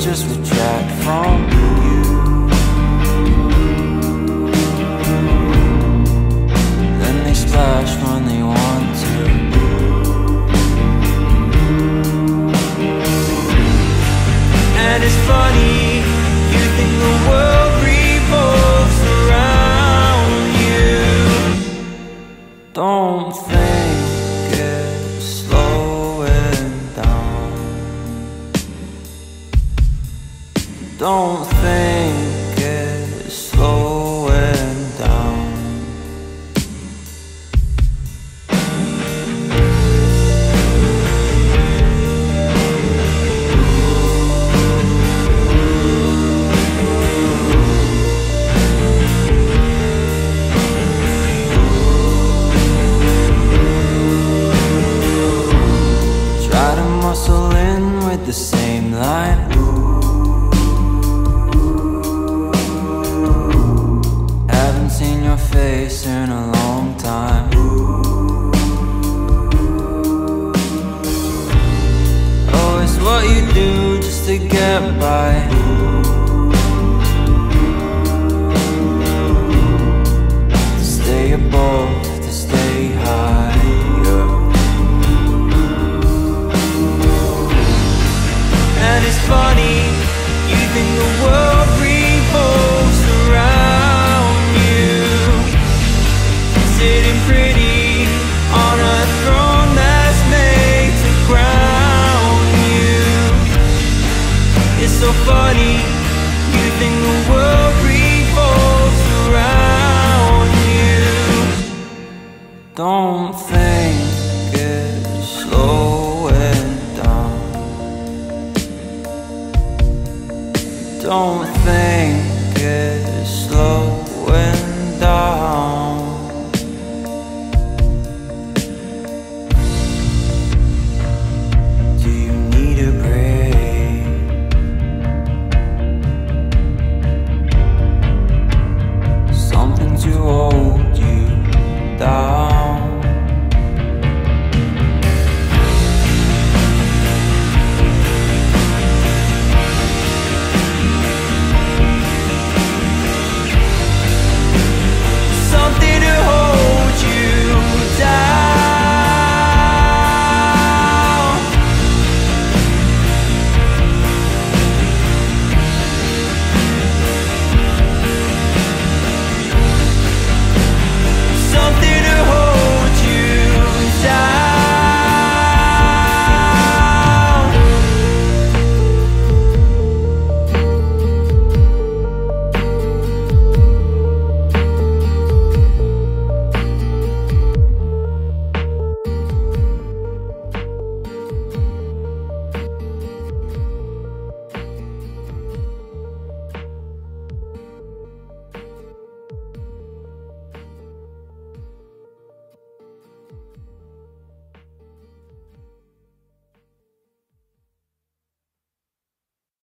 just retract from you Don't think it's slowing down. Try to muscle in with the to get by. don't think it's slowing down Do you need a break? Something to hold you down